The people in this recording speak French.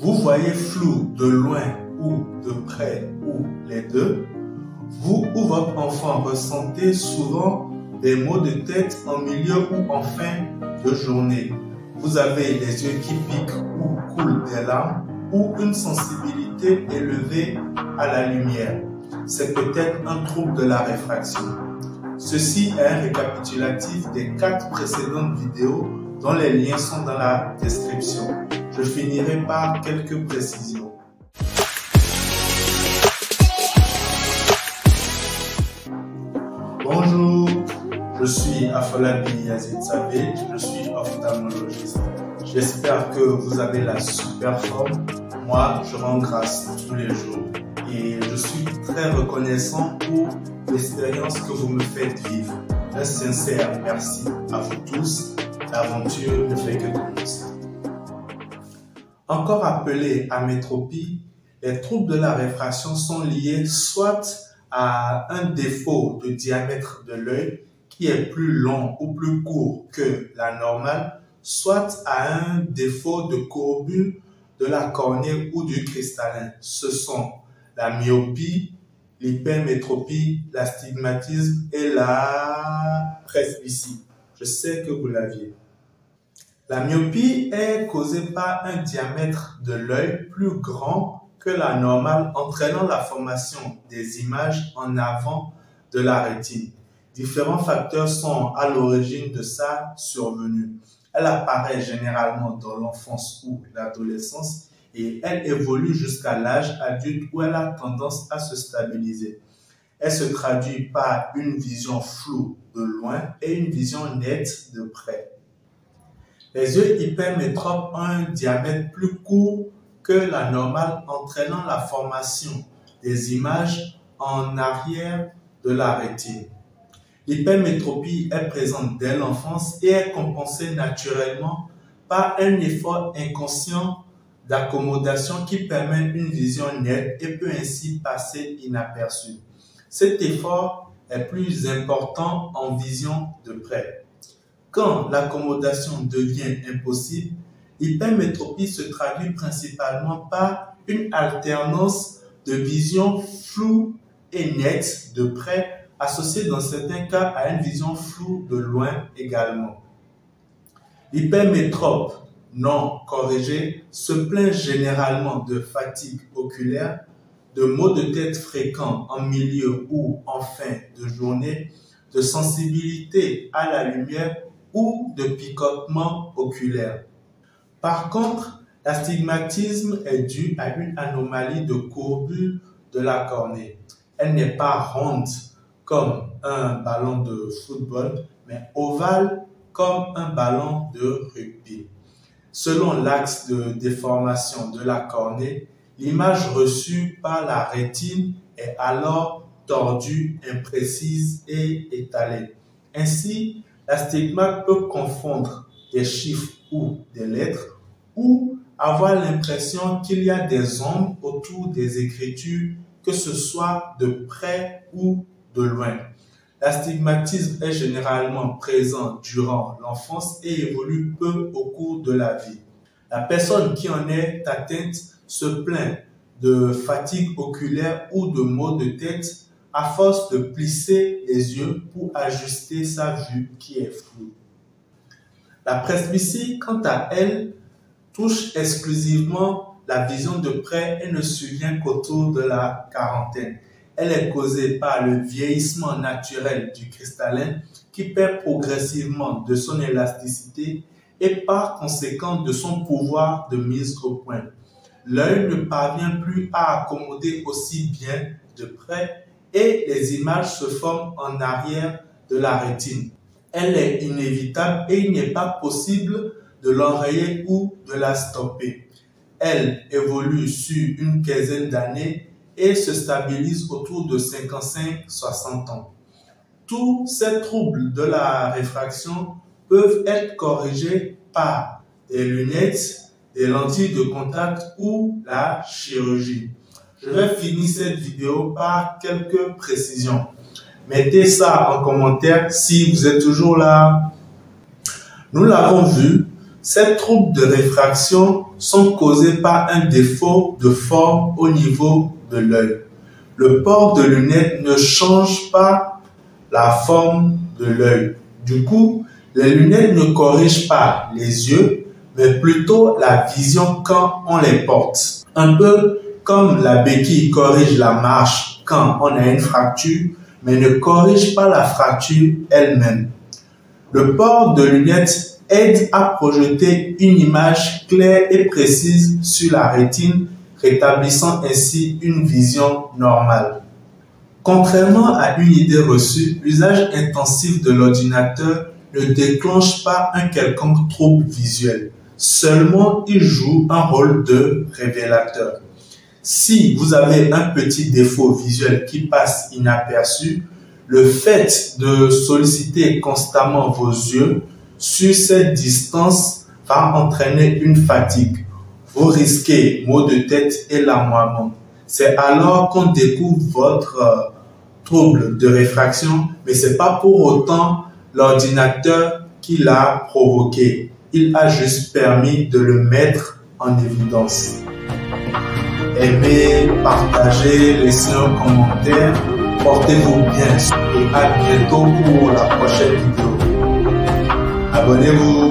vous voyez flou de loin ou de près ou les deux, vous ou votre enfant ressentez souvent des maux de tête en milieu ou en fin de journée. Vous avez les yeux qui piquent ou coulent des larmes ou une sensibilité élevée à la lumière. C'est peut-être un trouble de la réfraction. Ceci est un récapitulatif des quatre précédentes vidéos dont les liens sont dans la description. Je finirai par quelques précisions. Bonjour, je suis Afolabi Yazid Sabé, je suis ophtalmologiste. J'espère que vous avez la super forme. Moi, je rends grâce tous les jours et je suis très reconnaissant pour l'expérience que vous me faites vivre. Un sincère merci à vous tous. L'aventure ne fait que commencer. Encore appelé amétropie, les troubles de la réfraction sont liés soit à un défaut de diamètre de l'œil qui est plus long ou plus court que la normale, soit à un défaut de courbure de la cornée ou du cristallin. Ce sont la myopie, l'hypermétropie, l'astigmatisme et la presbytie. Je sais que vous l'aviez. La myopie est causée par un diamètre de l'œil plus grand que la normale, entraînant la formation des images en avant de la rétine. Différents facteurs sont à l'origine de sa survenue. Elle apparaît généralement dans l'enfance ou l'adolescence et elle évolue jusqu'à l'âge adulte où elle a tendance à se stabiliser. Elle se traduit par une vision floue de loin et une vision nette de près. Les yeux hypermétropes ont un diamètre plus court que la normale, entraînant la formation des images en arrière de la rétine. L'hypermétropie est présente dès l'enfance et est compensée naturellement par un effort inconscient d'accommodation qui permet une vision nette et peut ainsi passer inaperçu. Cet effort est plus important en vision de près. Quand l'accommodation devient impossible, l'hypermétropie se traduit principalement par une alternance de vision floue et nette de près associée dans certains cas à une vision floue de loin également. L'hypermétrope non corrigé se plaint généralement de fatigue oculaire, de maux de tête fréquents en milieu ou en fin de journée, de sensibilité à la lumière ou de picotement oculaire. Par contre, l'astigmatisme est dû à une anomalie de courbure de la cornée. Elle n'est pas ronde comme un ballon de football, mais ovale comme un ballon de rugby. Selon l'axe de déformation de la cornée, l'image reçue par la rétine est alors tordue, imprécise et étalée. Ainsi, l'astigmate peut confondre des chiffres ou des lettres ou avoir l'impression qu'il y a des ombres autour des écritures, que ce soit de près ou de loin. L'astigmatisme est généralement présent durant l'enfance et évolue peu au cours de la vie. La personne qui en est atteinte se plaint de fatigue oculaire ou de maux de tête à force de plisser les yeux pour ajuster sa vue qui est floue. La presbytie, quant à elle, touche exclusivement la vision de près et ne survient qu'autour de la quarantaine. Elle est causée par le vieillissement naturel du cristallin qui perd progressivement de son élasticité et par conséquent de son pouvoir de mise au point. L'œil ne parvient plus à accommoder aussi bien de près et les images se forment en arrière de la rétine. Elle est inévitable et il n'est pas possible de l'enrayer ou de la stopper. Elle évolue sur une quinzaine d'années et se stabilise autour de 55-60 ans. Tous ces troubles de la réfraction peuvent être corrigés par des lunettes, des lentilles de contact ou la chirurgie. Je vais finir cette vidéo par quelques précisions. Mettez ça en commentaire si vous êtes toujours là. Nous l'avons vu, ces troubles de réfraction sont causés par un défaut de forme au niveau de l'œil. Le port de lunettes ne change pas la forme de l'œil. Du coup, les lunettes ne corrigent pas les yeux, mais plutôt la vision quand on les porte. Un peu comme la béquille corrige la marche quand on a une fracture, mais ne corrige pas la fracture elle-même. Le port de lunettes aide à projeter une image claire et précise sur la rétine, rétablissant ainsi une vision normale. Contrairement à une idée reçue, l'usage intensif de l'ordinateur ne déclenche pas un quelconque trouble visuel. Seulement, il joue un rôle de révélateur. Si vous avez un petit défaut visuel qui passe inaperçu, le fait de solliciter constamment vos yeux sur cette distance va entraîner une fatigue. Vous risquez maux de tête et larmoiement. C'est alors qu'on découvre votre euh, trouble de réfraction, mais c'est pas pour autant l'ordinateur qui l'a provoqué. Il a juste permis de le mettre en évidence. Aimez, partagez, laissez un commentaire Portez-vous bien et à bientôt pour la prochaine vidéo. Abonnez-vous.